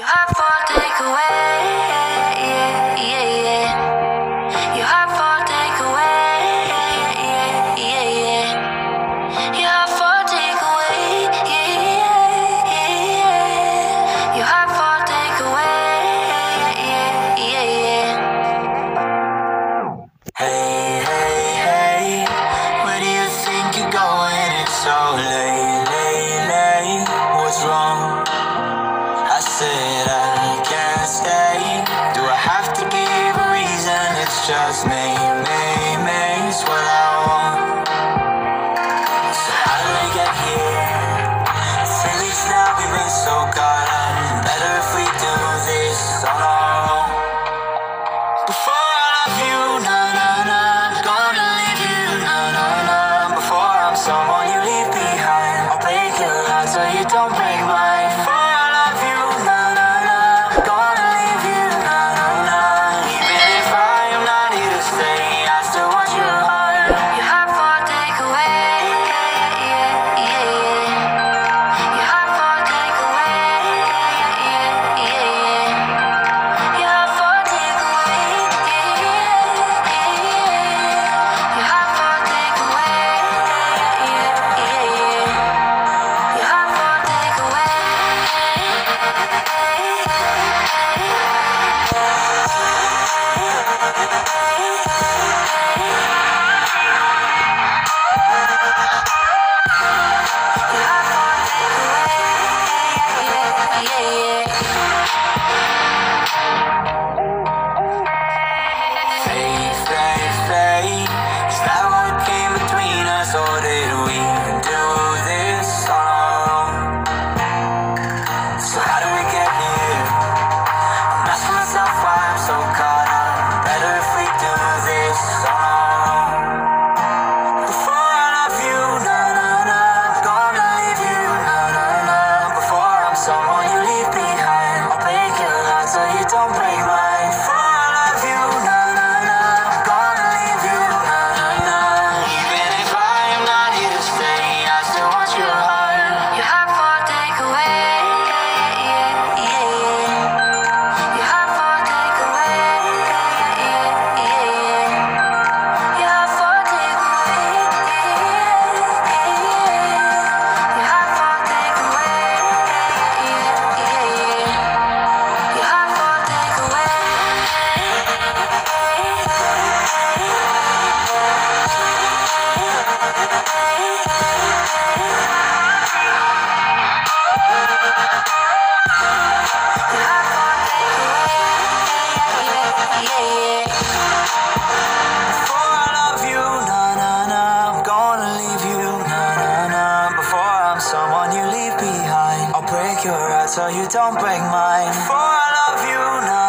You have for takeaway. Yeah, yeah, yeah. For takeaway. Yeah, yeah, yeah. For takeaway. Yeah, yeah, yeah. For takeaway. Yeah, yeah, yeah. Hey, hey, hey. Where do you think you're going? It's so late, late, late. What's wrong? Name may, what I so you don't break mine. For I love you now.